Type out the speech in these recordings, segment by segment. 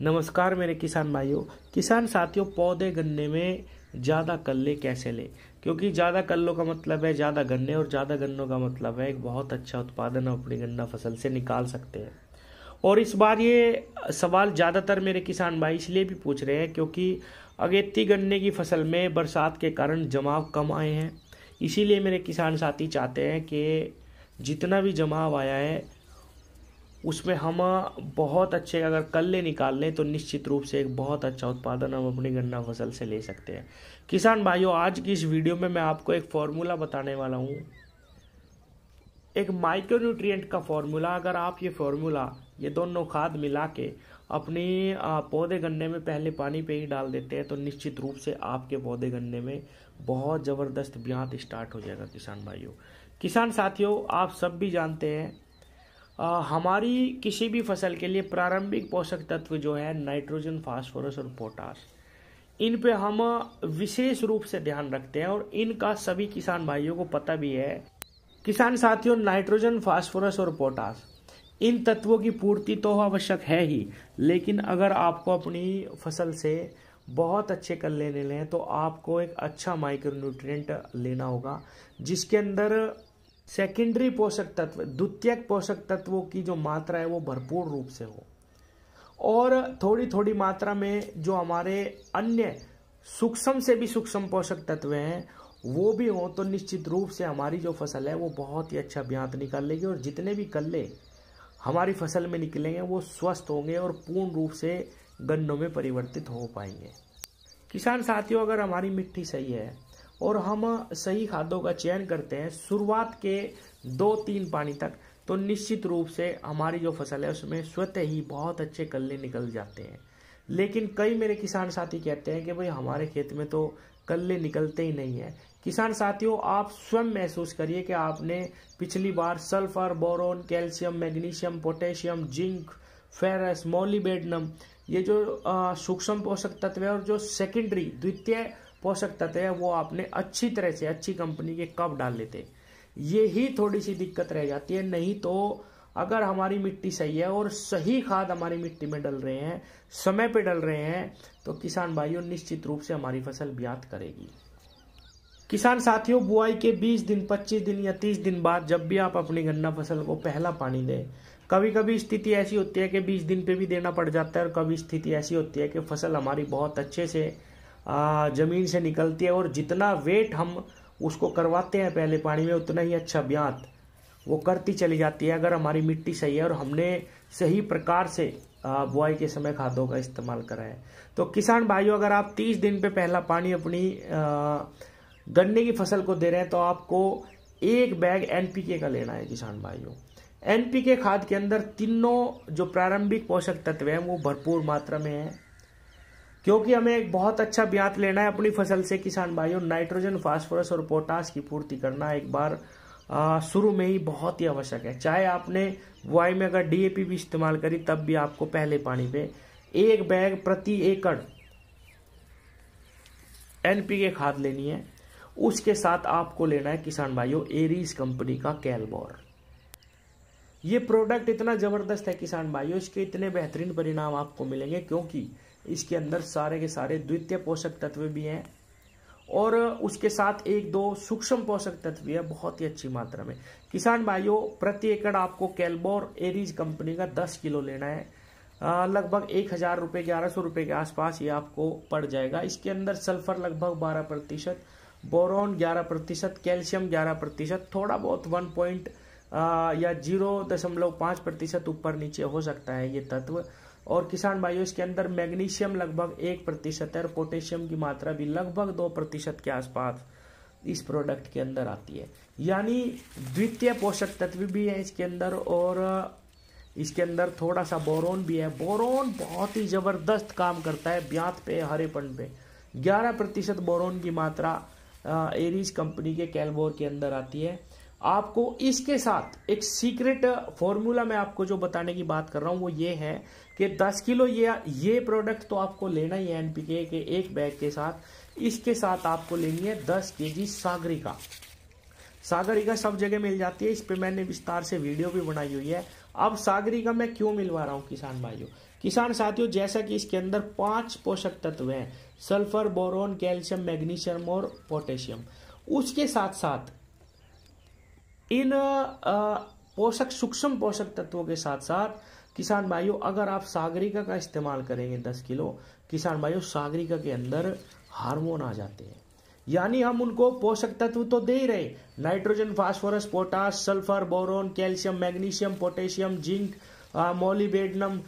नमस्कार मेरे किसान भाइयों। किसान साथियों, पौधे गन्ने में ज़्यादा कल्ले कैसे ले? क्योंकि ज़्यादा कल्लों का मतलब है ज़्यादा गन्ने और ज़्यादा गन्नों का मतलब है एक बहुत अच्छा उत्पादन हम अपनी गन्ना फ़सल से निकाल सकते हैं। और इस बार ये सवाल ज़्यादातर मेरे किसान भाई इसलिए भी पूछ रहे हैं क्योंकि अगेती गन्ने की फ़सल में बरसात के कारण जमाव कम आए हैं। इसीलिए मेरे किसान साथी चाहते हैं कि जितना भी जमाव आया है उसमें हम बहुत अच्छे अगर कल्ले निकाल लें तो निश्चित रूप से एक बहुत अच्छा उत्पादन हम अपनी गन्ना फ़सल से ले सकते हैं। किसान भाइयों, आज की इस वीडियो में मैं आपको एक फॉर्मूला बताने वाला हूँ। एक माइक्रोन्यूट्रिएंट का फॉर्मूला, अगर आप ये फॉर्मूला, ये दोनों खाद मिला के अपनी पौधे गन्ने में पहले पानी पे ही डाल देते हैं तो निश्चित रूप से आपके पौधे गन्ने में बहुत ज़बरदस्त ब्यात स्टार्ट हो जाएगा, किसान भाइयों। किसान साथियों, आप सब भी जानते हैं आ, हमारी किसी भी फ़सल के लिए प्रारंभिक पोषक तत्व जो है नाइट्रोजन फास्फोरस और पोटास इन पे हम विशेष रूप से ध्यान रखते हैं और इनका सभी किसान भाइयों को पता भी है। किसान साथियों नाइट्रोजन फास्फोरस और पोटास इन तत्वों की पूर्ति तो आवश्यक है ही लेकिन अगर आपको अपनी फ़सल से बहुत अच्छे कर लेने लें तो आपको एक अच्छा माइक्रोन्यूट्रिएंट लेना होगा जिसके अंदर सेकेंडरी पोषक तत्व, द्वितीयक पोषक तत्वों की जो मात्रा है वो भरपूर रूप से हो। और थोड़ी थोड़ी मात्रा में जो हमारे अन्य सूक्ष्म से भी सूक्ष्म पोषक तत्व हैं, वो भी हो तो निश्चित रूप से हमारी जो फ़सल है वो बहुत ही अच्छा ब्यांत निकाल लेगी और जितने भी कल्ले हमारी फ़सल में निकलेंगे, वो स्वस्थ होंगे और पूर्ण रूप से गन्नों में परिवर्तित हो पाएँगे। किसान साथियों, अगर हमारी मिट्टी सही है और हम सही खादों का चयन करते हैं शुरुआत के दो तीन पानी तक तो निश्चित रूप से हमारी जो फ़सल है उसमें स्वतः ही बहुत अच्छे कल्ले निकल जाते हैं। लेकिन कई मेरे किसान साथी कहते हैं कि भाई, हमारे खेत में तो कल्ले निकलते ही नहीं है। किसान साथियों, आप स्वयं महसूस करिए कि आपने पिछली बार sulphur, boron, calcium, magnesium, potassium, zinc, ferrous, molybdenum, ये जो सूक्ष्म पोषक तत्व है और जो सेकेंडरी, द्वितीय पोषक तत्व है, वो आपने अच्छी तरह से, अच्छी कंपनी के कब डाल लेते ये ही थोड़ी सी दिक्कत रह जाती है, नहीं तो अगर हमारी मिट्टी सही है और सही खाद हमारी मिट्टी में डल रहे हैं, समय पे डल रहे हैं तो किसान भाइयों निश्चित रूप से हमारी फ़सल ब्यात करेगी। किसान साथियों, बुआई के 20 दिन 25 दिन या 30 दिन बाद जब भी आप अपनी गन्ना फ़सल को पहला पानी दें कभी कभी स्थिति ऐसी होती है कि 20 दिन पे भी देना पड़ जाता है और कभी स्थिति ऐसी होती है कि फ़सल हमारी बहुत अच्छे से ज़मीन से निकलती है और जितना वेट हम उसको करवाते हैं पहले पानी में, उतना ही अच्छा ब्यात। वो करती चली जाती है अगर हमारी मिट्टी सही है और हमने सही प्रकार से बुआई के समय खादों का इस्तेमाल करा है। तो किसान भाइयों, अगर आप 30 दिन पे पहला पानी अपनी गन्ने की फ़सल को दे रहे हैं तो आपको एक बैग एनपीके का लेना है किसान भाइयों। एनपीके खाद के अंदर तीनों जो प्रारंभिक पोषक तत्व हैं, वो भरपूर मात्रा में है। क्योंकि हमें एक बहुत अच्छा ब्यात लेना है अपनी फ़सल से, किसान भाइयों। नाइट्रोजन, फास्फोरस और पोटास की पूर्ति करना एक बार शुरू में ही बहुत ही आवश्यक है। चाहे आपने बुआई में अगर डीएपी भी इस्तेमाल करी, तब भी आपको पहले पानी पे एक बैग प्रति एकड़ एनपीके खाद लेनी है। उसके साथ आपको लेना है, किसान भाइयों एरीज कंपनी का कैलबोर ये प्रोडक्ट इतना ज़बरदस्त है, किसान भाइयों, इसके इतने बेहतरीन परिणाम आपको मिलेंगे, क्योंकि इसके अंदर सारे के सारे द्वितीय पोषक तत्व भी हैं और उसके साथ एक दो सूक्ष्म पोषक तत्व भी है, बहुत ही अच्छी मात्रा में। किसान भाइयों, प्रति एकड़ आपको कैलबोर एरीज कंपनी का दस किलो लेना है। लगभग एक हज़ार रुपये, ग्यारह सौ रुपये के आसपास ये आपको पड़ जाएगा। इसके अंदर सल्फ़र लगभग बारह प्रतिशत, बोरोन ग्यारह प्रतिशत, कैल्शियम ग्यारह प्रतिशत, थोड़ा बहुत वन पॉइंट या ज़ीरो दशमलव पाँच प्रतिशत ऊपर नीचे हो सकता है ये तत्व। और किसान भाइयों, इसके अंदर मैग्नीशियम लगभग एक प्रतिशत है और पोटेशियम की मात्रा भी लगभग दो प्रतिशत के आसपास इस प्रोडक्ट के अंदर आती है। यानी द्वितीय पोषक तत्व भी है इसके अंदर और इसके अंदर थोड़ा सा बोरोन भी है। बोरोन बहुत ही ज़बरदस्त काम करता है ब्यात पे, हरेपन पे। 11 प्रतिशत बोरोन की मात्रा एरीज कंपनी के कैलबोर के अंदर आती है। आपको इसके साथ एक सीक्रेट फॉर्मूला मैं आपको जो बताने की बात कर रहा हूँ, वो ये है कि 10 किलो ये ये प्रोडक्ट तो आपको लेना ही है एनपीके के एक बैग के साथ। इसके साथ आपको लेनी है 10 केजी सागरिका। सागरिका सब जगह मिल जाती है। इस पर मैंने विस्तार से वीडियो भी बनाई हुई है। अब सागरिका मैं क्यों मिलवा रहा हूँ, किसान भाइयों? किसान साथियों, जैसा कि इसके अंदर पाँच पोषक तत्व हैं। सल्फ़र, बोरोन, कैल्शियम, मैग्नीशियम और पोटेशियम। उसके साथ साथ इन पोषक, सूक्ष्म पोषक तत्वों के साथ साथ किसान भाइयों, अगर आप सागरिका का इस्तेमाल करेंगे दस किलो, किसान भाइयों, सागरिका के अंदर हार्मोन आ जाते हैं। यानी हम उनको पोषक तत्व तो दे ही रहे nitrogen, phosphorus, potash, sulphur, boron, calcium, magnesium, potassium, zinc molybdenum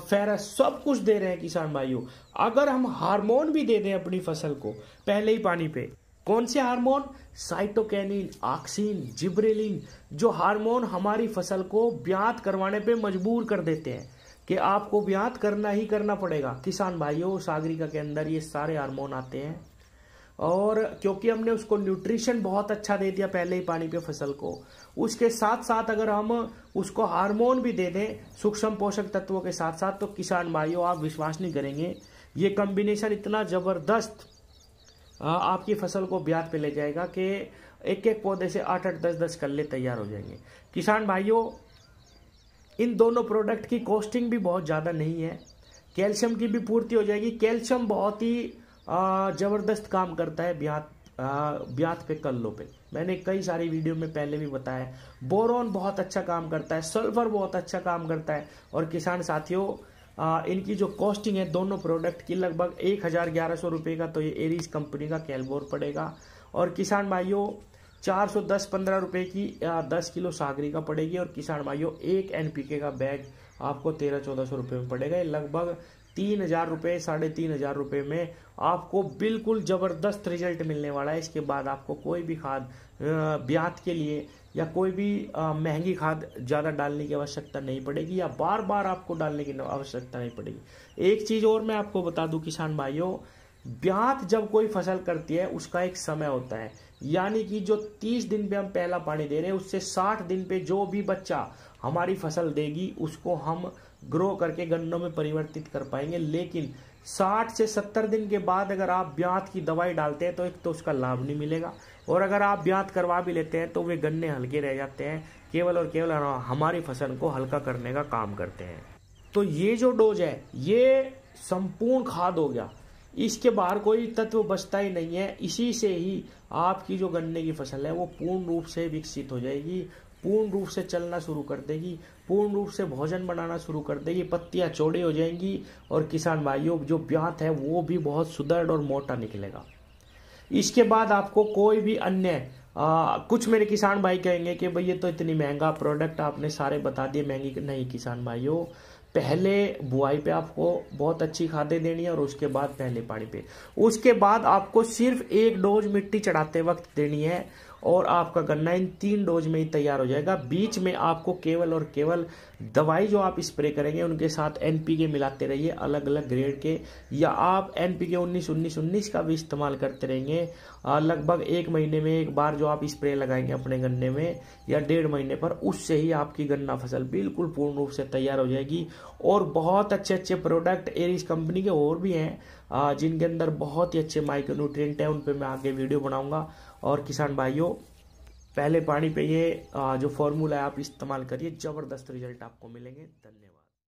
ferrous, सब कुछ दे रहे हैं किसान भाइयों। अगर हम हार्मोन भी दे दें अपनी फ़सल को, पहले ही पानी पे कौन से हार्मोन? साइटोकैनिन, ऑक्सीन, जिब्रेलिन, जो हार्मोन हमारी फ़सल को ब्यात करवाने पे मजबूर कर देते हैं कि आपको ब्यात करना ही करना पड़ेगा। किसान भाइयों सागरिका के अंदर ये सारे हार्मोन आते हैं। और क्योंकि हमने उसको न्यूट्रिशन बहुत अच्छा दे दिया पहले ही पानी पे फ़सल को, उसके साथ साथ अगर हम उसको हार्मोन भी दे दें सूक्ष्म पोषक तत्वों के साथ साथ तो किसान भाइयों, आप विश्वास नहीं करेंगे, ये कॉम्बिनेशन इतना ज़बरदस्त आपकी फ़सल को ब्याज पे ले जाएगा कि एक एक पौधे से आठ आठ दस दस कल्ले तैयार हो जाएँगे। किसान भाइयों, इन दोनों प्रोडक्ट की कॉस्टिंग भी बहुत ज़्यादा नहीं है। कैल्शियम की भी पूर्ति हो जाएगी। कैल्शियम बहुत ही ज़बरदस्त काम करता है ब्यात ब्यात पे, कल्लों पे। मैंने कई सारी वीडियो में पहले भी बताया बोरोन बहुत अच्छा काम करता है। सल्फ़र बहुत अच्छा काम करता है। और किसान साथियों आ, इनकी जो कॉस्टिंग है दोनों प्रोडक्ट की लगभग एक हज़ार ग्यारह सौ रुपये का तो ये एरीज कंपनी का कैलबोर पड़ेगा। और किसान भाइयों चार सौ दस पंद्रह रुपये की दस किलो सागरी का पड़ेगी। और किसान भाइयों एक एनपीके का बैग आपको तेरह चौदह सौ रुपये में पड़ेगा। ये लगभग तीन हज़ार रुपये साढ़े तीन हज़ार रुपये में आपको बिल्कुल ज़बरदस्त रिज़ल्ट मिलने वाला है। इसके बाद आपको कोई भी खाद ब्यात के लिए या कोई भी महँगी खाद ज़्यादा डालने की आवश्यकता नहीं पड़ेगी या बार बार आपको डालने की आवश्यकता नहीं पड़ेगी। एक चीज़ और मैं आपको बता दूँ, किसान भाइयों ब्यात जब कोई फ़सल करती है, उसका एक समय होता है। यानी कि जो 30 दिन पे हम पहला पानी दे रहे हैं, उससे 60 दिन पे जो भी बच्चा हमारी फ़सल देगी, उसको हम ग्रो करके गन्नों में परिवर्तित कर पाएँगे। लेकिन 60 से 70 दिन के बाद अगर आप ब्यात की दवाई डालते हैं तो एक तो उसका लाभ नहीं मिलेगा। और अगर आप ब्यात करवा भी लेते हैं तो वे गन्ने हल्के रह जाते हैं। केवल और केवल हमारी फ़सल को हल्का करने का काम करते हैं। तो ये जो डोज है, ये संपूर्ण खाद हो गया। इसके बाहर कोई तत्व बचता ही नहीं है। इसी से ही आपकी जो गन्ने की फ़सल है, वो पूर्ण रूप से विकसित हो जाएगी। पूर्ण रूप से चलना शुरू कर देगी पूर्ण रूप से भोजन बनाना शुरू कर देगी पत्तियाँ चौड़ी हो जाएँगी और किसान भाइयों जो ब्यात है वो भी बहुत सुदृढ़ और मोटा निकलेगा। इसके बाद आपको कोई भी अन्य आ, कुछ मेरे किसान भाई कहेंगे कि भाई ये तो इतनी महँगा प्रोडक्ट आपने सारे बता दिए महँगी नहीं किसान भाइयों। पहले बुआई पे आपको बहुत अच्छी खादें देनी है और उसके बाद पहले पानी पे। उसके बाद आपको सिर्फ़ एक डोज मिट्टी चढ़ाते वक्त देनी है और आपका गन्ना इन तीन डोज में ही तैयार हो जाएगा। बीच में आपको केवल और केवल दवाई जो आप स्प्रे करेंगे, उनके साथ एनपीके मिलाते रहिए अलग अलग ग्रेड के, या आप एनपीके उन्नीस उन्नीस उन्नीस का भी इस्तेमाल करते रहेंगे। लगभग एक महीने में एक बार जो आप स्प्रे लगाएँगे अपने गन्ने में, या डेढ़ महीने पर, उससे ही आपकी गन्ना फ़सल बिल्कुल पूर्ण रूप से तैयार हो जाएगी। और बहुत अच्छे अच्छे प्रोडक्ट एरिस कंपनी के और भी हैं जिनके अंदर बहुत ही अच्छे माइक्रो न्यूट्रिएंट हैं, उन पर मैं आगे वीडियो बनाऊँगा। और किसान भाइयों, पहले पानी पे ये जो फॉर्मूला है आप इस्तेमाल करिए, ज़बरदस्त रिज़ल्ट आपको मिलेंगे। धन्यवाद।